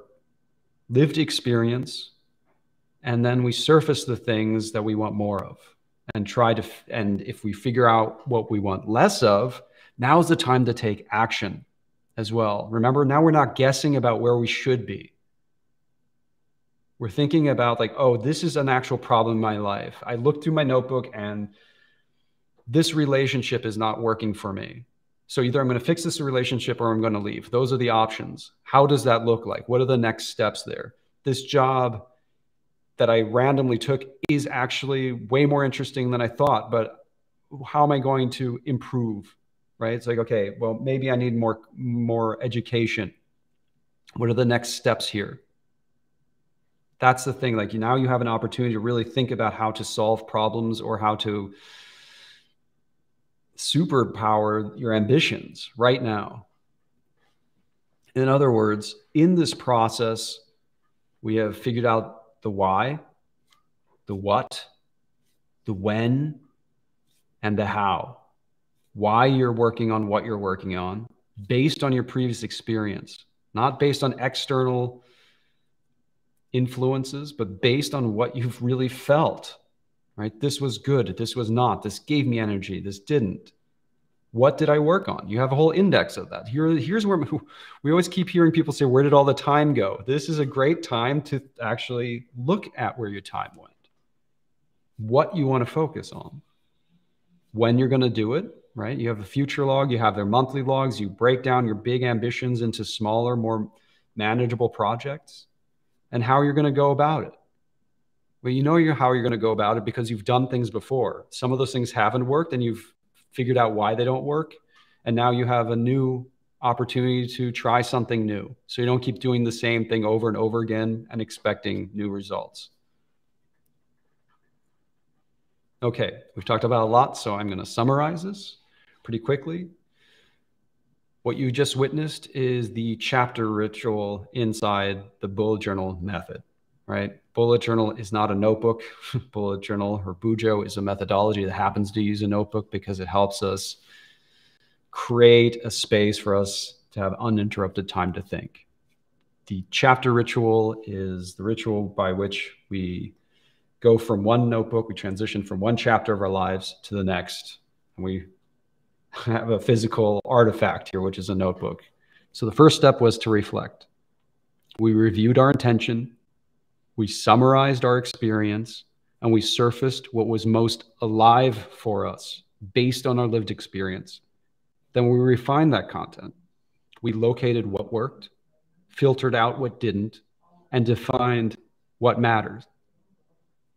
[SPEAKER 3] lived experience and then we surface the things that we want more of and try to and if we figure out what we want less of Now's the time to take action as well. Remember, now we're not guessing about where we should be. We're thinking about, like, oh, this is an actual problem in my life. I looked through my notebook and this relationship is not working for me. So either I'm going to fix this relationship or I'm going to leave. Those are the options. How does that look like? What are the next steps there? This job that I randomly took is actually way more interesting than I thought, but how am I going to improve right? It's like, okay, well, maybe I need more more education. What are the next steps here? That's the thing. Like now you have an opportunity to really think about how to solve problems or how to superpower your ambitions right now. In other words, in this process, we have figured out the why, the what, the when, and the how why you're working on what you're working on based on your previous experience, not based on external influences, but based on what you've really felt, right? This was good. This was not. This gave me energy. This didn't. What did I work on? You have a whole index of that. Here, here's where we always keep hearing people say, Where did all the time go? This is a great time to actually look at where your time went, what you want to focus on, when you're going to do it, right? You have a future log, you have their monthly logs, you break down your big ambitions into smaller, more manageable projects and how you're going to go about it. Well, you know how you're going to go about it because you've done things before. Some of those things haven't worked and you've figured out why they don't work. And now you have a new opportunity to try something new. So you don't keep doing the same thing over and over again and expecting new results. Okay, we've talked about a lot, so I'm going to summarize this pretty quickly. What you just witnessed is the chapter ritual inside the bullet journal method, right? Bullet journal is not a notebook. bullet journal or Bujo is a methodology that happens to use a notebook because it helps us create a space for us to have uninterrupted time to think. The chapter ritual is the ritual by which we go from one notebook, we transition from one chapter of our lives to the next, and we have a physical artifact here, which is a notebook. So the first step was to reflect. We reviewed our intention, we summarized our experience, and we surfaced what was most alive for us based on our lived experience. Then we refined that content. We located what worked, filtered out what didn't, and defined what matters.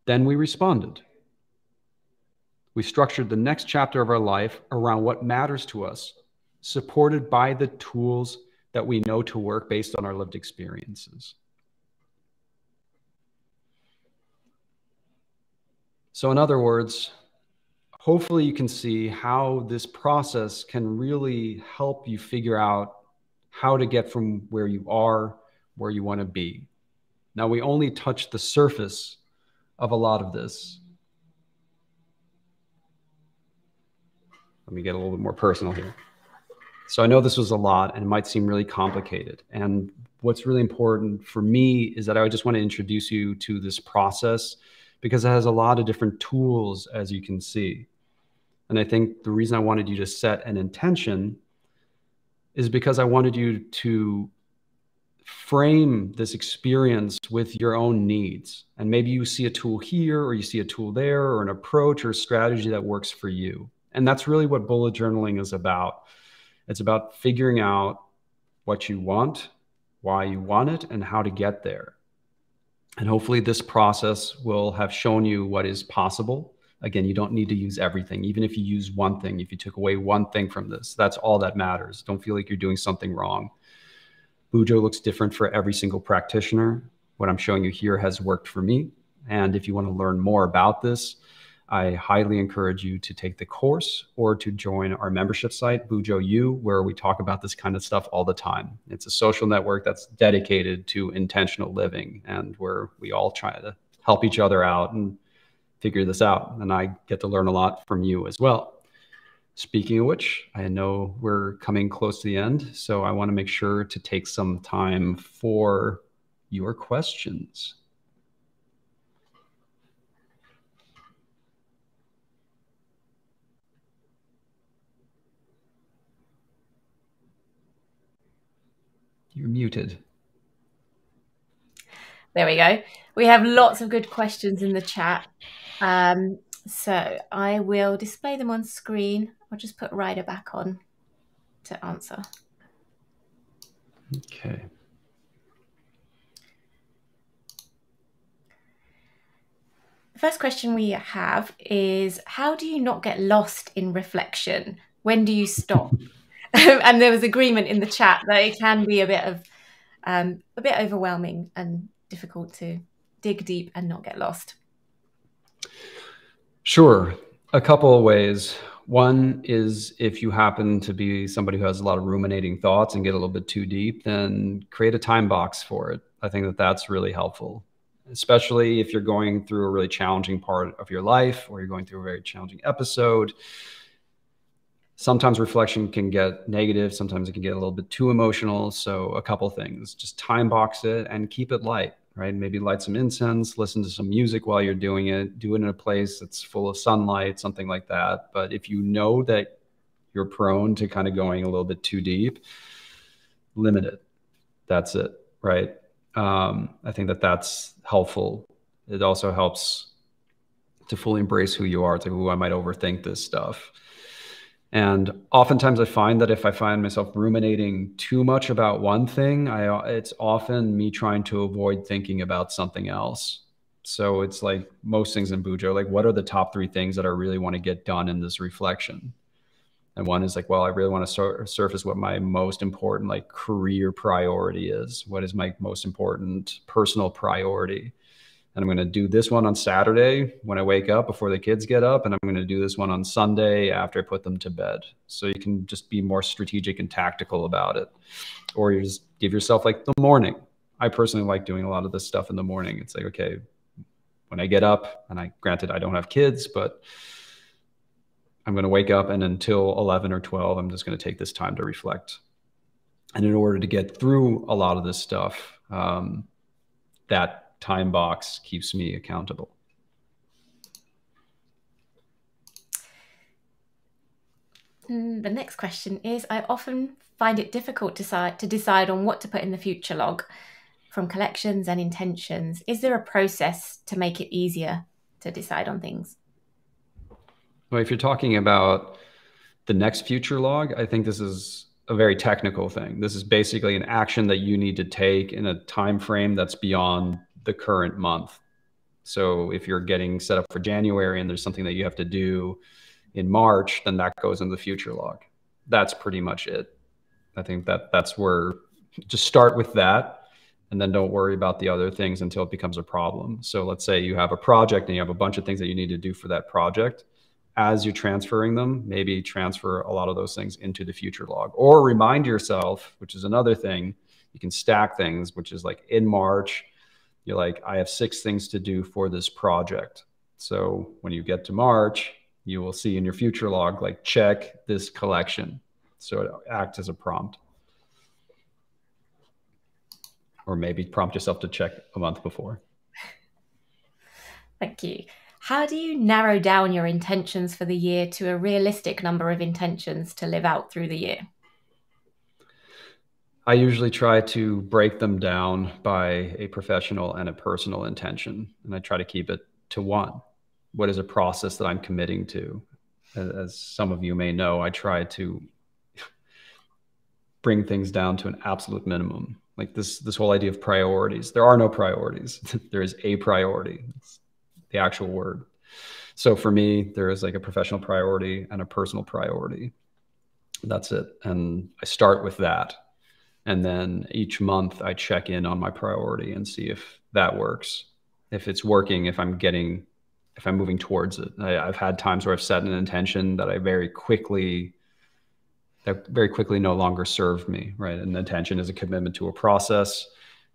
[SPEAKER 3] Then we responded. We structured the next chapter of our life around what matters to us, supported by the tools that we know to work based on our lived experiences. So, in other words, hopefully you can see how this process can really help you figure out how to get from where you are where you want to be. Now, we only touch the surface of a lot of this. Let me get a little bit more personal here. So, I know this was a lot and it might seem really complicated. And what's really important for me is that I just want to introduce you to this process because it has a lot of different tools, as you can see. And I think the reason I wanted you to set an intention is because I wanted you to frame this experience with your own needs. And maybe you see a tool here, or you see a tool there, or an approach or strategy that works for you. And that's really what bullet journaling is about. It's about figuring out what you want, why you want it, and how to get there. And hopefully, this process will have shown you what is possible. Again, you don't need to use everything. Even if you use one thing, if you took away one thing from this, that's all that matters. Don't feel like you're doing something wrong. Bujo looks different for every single practitioner. What I'm showing you here has worked for me. And if you want to learn more about this, I highly encourage you to take the course or to join our membership site, Bujo U, where we talk about this kind of stuff all the time. It's a social network that's dedicated to intentional living and where we all try to help each other out and figure this out. And I get to learn a lot from you as well. Speaking of which, I know we're coming close to the end, so I want to make sure to take some time for your questions. You're muted.
[SPEAKER 2] There we go. We have lots of good questions in the chat. Um, so I will display them on screen. I'll just put Ryder back on to answer.
[SPEAKER 3] Okay.
[SPEAKER 2] The first question we have is How do you not get lost in reflection? When do you stop? and there was agreement in the chat that it can be a bit of um, a bit overwhelming and difficult to dig deep and not get lost.
[SPEAKER 3] Sure, a couple of ways. One is if you happen to be somebody who has a lot of ruminating thoughts and get a little bit too deep, then create a time box for it. I think that that's really helpful, especially if you're going through a really challenging part of your life or you're going through a very challenging episode sometimes reflection can get negative sometimes it can get a little bit too emotional. So a couple things just time box it and keep it light right? Maybe light some incense listen to some music while you're doing it do it in a place that's full of sunlight something like that. But if you know that you're prone to kind of going a little bit too deep limit it. That's it right? Um, i think that that's helpful. It also helps to fully embrace who you are to who i might overthink this stuff and oftentimes I find that if I find myself ruminating too much about one thing, I it's often me trying to avoid thinking about something else. So it's like most things in Bujo, like what are the top three things that I really want to get done in this reflection? And one is like, well, I really want to sur- surface what my most important like career priority is. What is my most important personal priority? And I'm going to do this one on Saturday when I wake up before the kids get up, and I'm going to do this one on Sunday after I put them to bed. So you can just be more strategic and tactical about it, or you just give yourself like the morning. I personally like doing a lot of this stuff in the morning. It's like okay, when I get up, and I granted I don't have kids, but I'm going to wake up, and until 11 or 12, I'm just going to take this time to reflect. And in order to get through a lot of this stuff, um, that time box keeps me accountable.
[SPEAKER 2] Mm, the next question is I often find it difficult to decide, to decide on what to put in the future log from collections and intentions. Is there a process to make it easier to decide on things?
[SPEAKER 3] Well, if you're talking about the next future log, I think this is a very technical thing. This is basically an action that you need to take in a time frame that's beyond the current month. So if you're getting set up for January and there's something that you have to do in March, then that goes in the future log. That's pretty much it. I think that that's where just start with that and then don't worry about the other things until it becomes a problem. So let's say you have a project and you have a bunch of things that you need to do for that project. As you're transferring them, maybe transfer a lot of those things into the future log or remind yourself, which is another thing. You can stack things, which is like in March, you're like, I have six things to do for this project. So when you get to March, you will see in your future log, like check this collection. So it acts as a prompt or maybe prompt yourself to check a month before.
[SPEAKER 2] Thank you. How do you narrow down your intentions for the year to a realistic number of intentions to live out through the year?
[SPEAKER 3] I usually try to break them down by a professional and a personal intention, and I try to keep it to one. What is a process that I'm committing to? As some of you may know, I try to bring things down to an absolute minimum. Like this this whole idea of priorities there are no priorities. There is a priority. It's the actual word. So for me there is like a professional priority and a personal priority. That's it. And i start with that and then each month i check in on my priority and see if that works if it's working if i'm getting if i'm moving towards it I, i've had times where i've set an intention that i very quickly that very quickly no longer served me, right? And intention is a commitment to a process.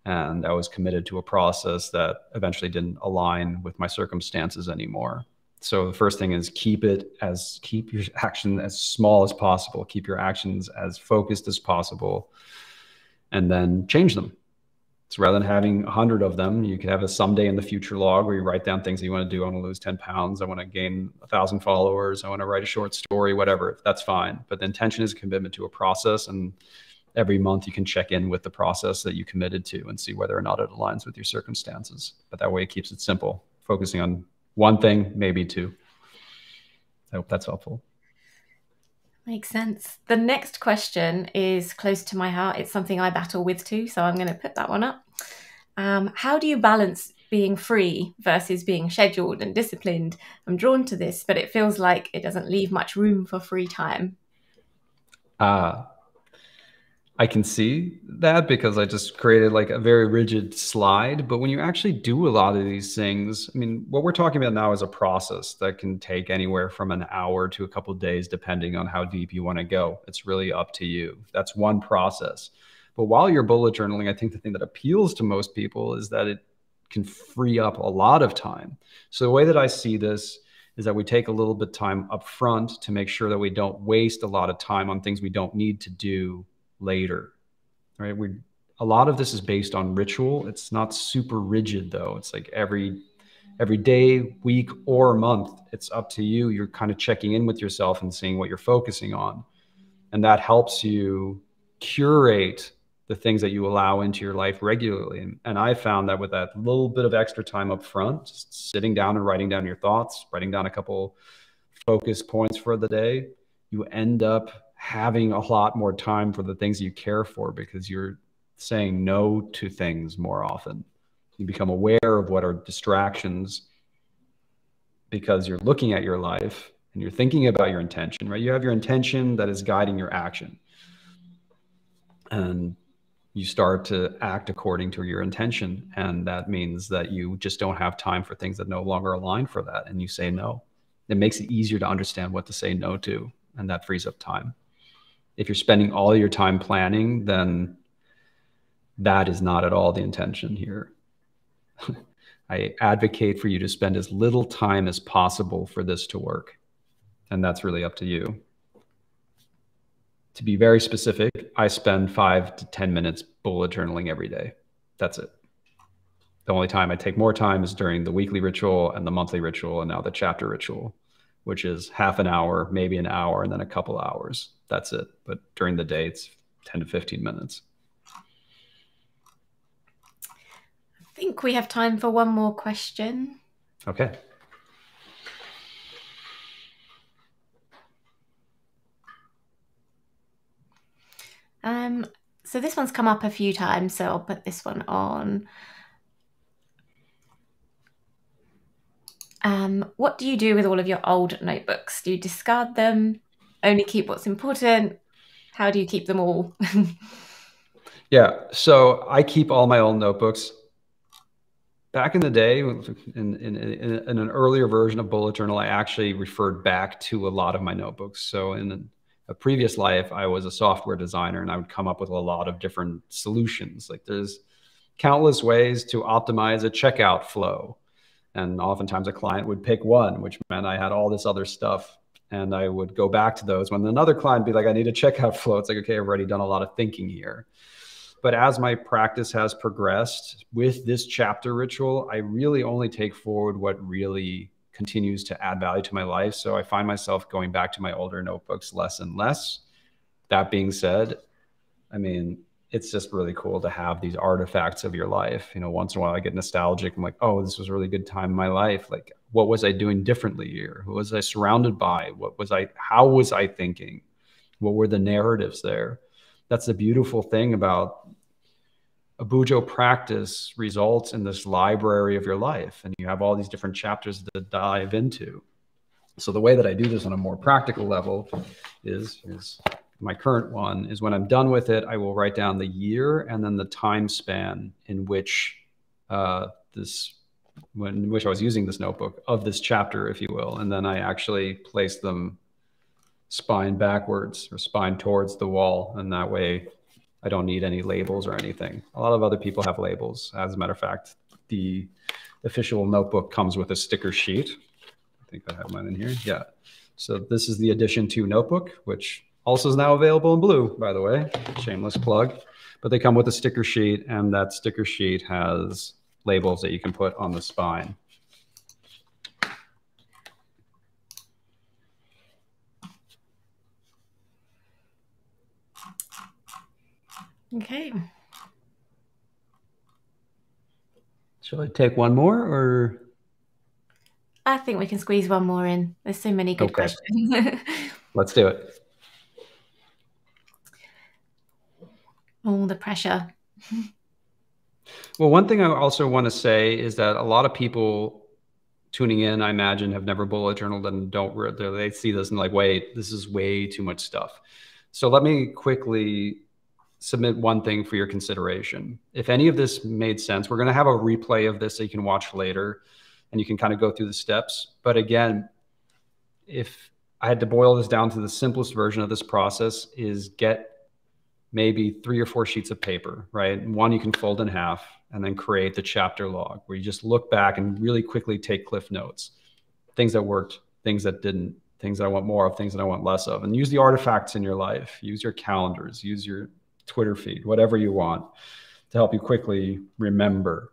[SPEAKER 3] And I was committed to a process that eventually didn't align with my circumstances anymore. So the first thing is keep it as keep your action as small as possible, keep your actions as focused as possible, and then change them. So rather than having a hundred of them, you could have a someday in the future log where you write down things that you want to do. I want to lose 10 pounds. I want to gain a thousand followers. I want to write a short story, whatever. That's fine. But the intention is a commitment to a process. And every month you can check in with the process that you committed to and see whether or not it aligns with your circumstances. But that way it keeps it simple, focusing on one thing, maybe two. I hope that's helpful.
[SPEAKER 2] Makes sense. The next question is close to my heart. It's something I battle with too, so I'm going to put that one up. Um, how do you balance being free versus being scheduled and disciplined? I'm drawn to this, but it feels like it doesn't leave much room for free time.
[SPEAKER 3] Uh, I can see that because I just created like a very rigid slide. But when you actually do a lot of these things, I mean, what we're talking about now is a process that can take anywhere from an hour to a couple days, depending on how deep you want to go. It's really up to you. That's one process. But while you're bullet journaling, I think the thing that appeals to most people is that it can free up a lot of time. So the way that I see this is that we take a little bit time up front to make sure that we don't waste a lot of time on things we don't need to do later right? We a lot of this is based on ritual. It's not super rigid though. It's like every every day week or month it's up to you. You're kind of checking in with yourself and seeing what you're focusing on. And that helps you curate the things that you allow into your life regularly. And, and i found that with that little bit of extra time up front just sitting down and writing down your thoughts writing down a couple focus points for the day you end up having a lot more time for the things you care for because you're saying no to things more often. You become aware of what are distractions because you're looking at your life and you're thinking about your intention, right? You have your intention that is guiding your action. And you start to act according to your intention. And that means that you just don't have time for things that no longer align for that. And you say no. It makes it easier to understand what to say no to. And that frees up time if you're spending all your time planning, then that is not at all the intention here. I advocate for you to spend as little time as possible for this to work. And that's really up to you. To be very specific, I spend five to 10 minutes bullet journaling every day. That's it. The only time I take more time is during the weekly ritual and the monthly ritual and now the chapter ritual, which is half an hour, maybe an hour, and then a couple hours that's it. But during the day, it's 10 to 15 minutes.
[SPEAKER 2] I think we have time for one more question.
[SPEAKER 3] Okay.
[SPEAKER 2] Um, so this one's come up a few times, so I'll put this one on. Um, what do you do with all of your old notebooks? Do you discard them? Only keep what's important? How do you keep them all?
[SPEAKER 3] Yeah. So I keep all my old notebooks. Back in the day, in, in, in, in, an earlier version of Bullet Journal, I actually referred back to a lot of my notebooks. So in a previous life, I was a software designer and I would come up with a lot of different solutions. Like there's countless ways to optimize a checkout flow. And oftentimes a client would pick one, which meant I had all this other stuff. And I would go back to those when another client be like, I need a checkout flow. It's like, okay, I've already done a lot of thinking here. But as my practice has progressed with this chapter ritual, I really only take forward what really continues to add value to my life. So I find myself going back to my older notebooks less and less. That being said, I mean, it's just really cool to have these artifacts of your life. You know, once in a while I get nostalgic. I'm like, oh, this was a really good time in my life. Like, what was I doing differently here? Who was I surrounded by? What was I, how was I thinking? What were the narratives there? That's the beautiful thing about a Bujo practice results in this library of your life. And you have all these different chapters to dive into. So the way that I do this on a more practical level is, is my current one is when I'm done with it, I will write down the year and then the time span in which uh, this, when in which I was using this notebook of this chapter, if you will, and then I actually place them spine backwards or spine towards the wall, and that way I don't need any labels or anything. A lot of other people have labels. As a matter of fact, the official notebook comes with a sticker sheet. I think I have mine in here. Yeah. So this is the Edition 2 notebook, which also is now available in blue, by the way. Shameless plug. But they come with a sticker sheet, and that sticker sheet has labels that you can put on the spine.
[SPEAKER 2] Okay.
[SPEAKER 3] Shall I take one more or?
[SPEAKER 2] I think we can squeeze one more in. There's so many good okay. questions.
[SPEAKER 3] Let's do it.
[SPEAKER 2] Oh, the pressure.
[SPEAKER 3] well, one thing I also want to say is that a lot of people tuning in, I imagine, have never bullet journaled and don't really—they see this and like, wait, this is way too much stuff. So let me quickly submit one thing for your consideration. If any of this made sense, we're going to have a replay of this that you can watch later and you can kind of go through the steps. But again, if I had to boil this down to the simplest version of this process is get maybe three or four sheets of paper, right? One you can fold in half and then create the chapter log where you just look back and really quickly take cliff notes, things that worked, things that didn't, things that I want more of, things that I want less of, and use the artifacts in your life. Use your calendars, use your Twitter feed, whatever you want to help you quickly remember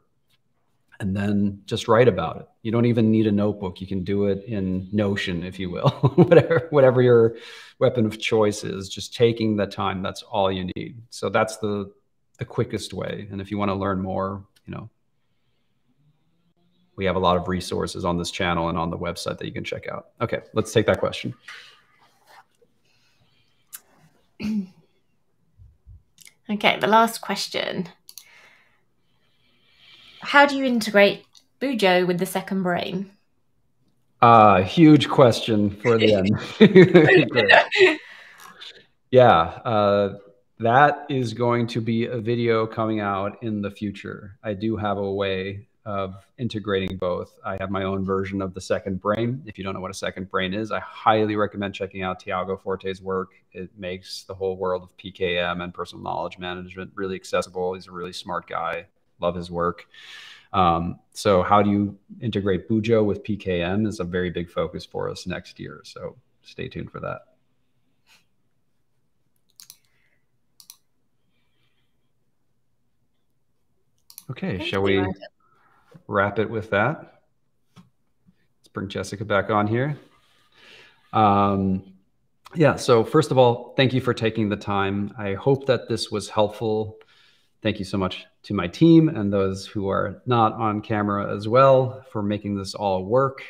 [SPEAKER 3] and then just write about it. You don't even need a notebook. You can do it in Notion, if you will, whatever, whatever your weapon of choice is, just taking the time. That's all you need. So that's the, the quickest way. And if you want to learn more, you know, we have a lot of resources on this channel and on the website that you can check out. Okay, let's take that question.
[SPEAKER 2] okay, the last question how do you integrate Bujo with the second brain?
[SPEAKER 3] Uh, huge question for the end. yeah, uh, that is going to be a video coming out in the future. I do have a way of integrating both. I have my own version of the second brain. If you don't know what a second brain is, I highly recommend checking out Tiago Forte's work. It makes the whole world of PKM and personal knowledge management really accessible. He's a really smart guy love his work. Um, so how do you integrate Bujo with PKM is a very big focus for us next year. So stay tuned for that. Okay, Thank shall we wrap it with that? Let's bring Jessica back on here. Um, yeah, so first of all, thank you for taking the time. I hope that this was helpful Thank you so much to my team and those who are not on camera as well for making this all work.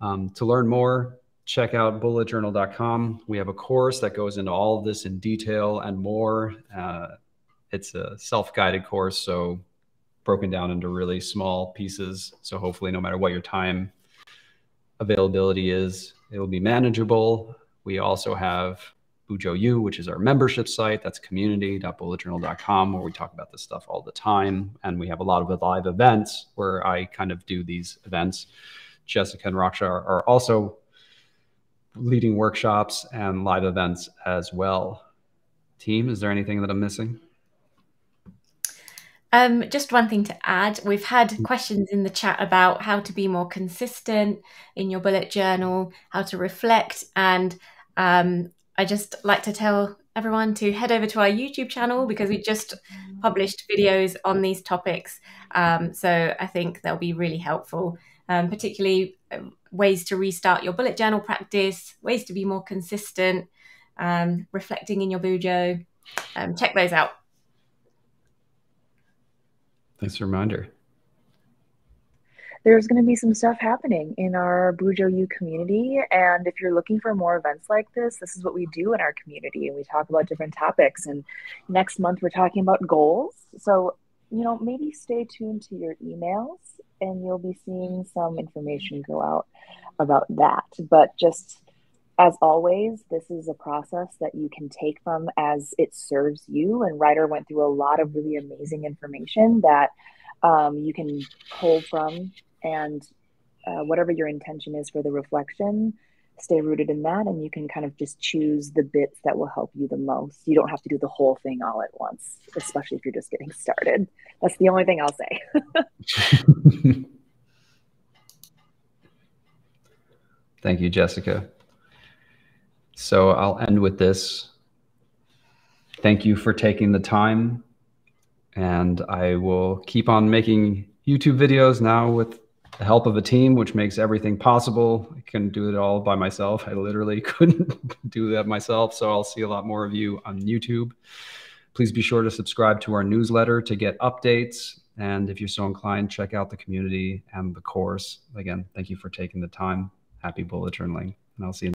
[SPEAKER 3] Um, to learn more, check out bulletjournal.com. We have a course that goes into all of this in detail and more. Uh, it's a self-guided course, so broken down into really small pieces. So hopefully, no matter what your time availability is, it will be manageable. We also have Bujo U, which is our membership site. That's community.bulletjournal.com, where we talk about this stuff all the time. And we have a lot of live events where I kind of do these events. Jessica and Raksha are, are also leading workshops and live events as well. Team, is there anything that I'm missing?
[SPEAKER 2] Um, just one thing to add. We've had questions in the chat about how to be more consistent in your bullet journal, how to reflect. And um, I just like to tell everyone to head over to our YouTube channel because we just published videos on these topics. Um, so I think they'll be really helpful, um, particularly uh, ways to restart your bullet journal practice, ways to be more consistent, um, reflecting in your Bujo. Um, check those out.
[SPEAKER 3] Thanks for reminder.
[SPEAKER 4] There's going to be some stuff happening in our Bujo U community. And if you're looking for more events like this, this is what we do in our community. And we talk about different topics. And next month, we're talking about goals. So, you know, maybe stay tuned to your emails and you'll be seeing some information go out about that. But just as always, this is a process that you can take from as it serves you. And Ryder went through a lot of really amazing information that um, you can pull from, and uh, whatever your intention is for the reflection, stay rooted in that. And you can kind of just choose the bits that will help you the most. You don't have to do the whole thing all at once, especially if you're just getting started. That's the only thing I'll say.
[SPEAKER 3] Thank you, Jessica. So I'll end with this. Thank you for taking the time. And I will keep on making YouTube videos now with the help of a team, which makes everything possible. I can do it all by myself. I literally couldn't do that myself. So I'll see a lot more of you on YouTube. Please be sure to subscribe to our newsletter to get updates. And if you're so inclined, check out the community and the course. Again, thank you for taking the time. Happy bullet journaling. And I'll see you.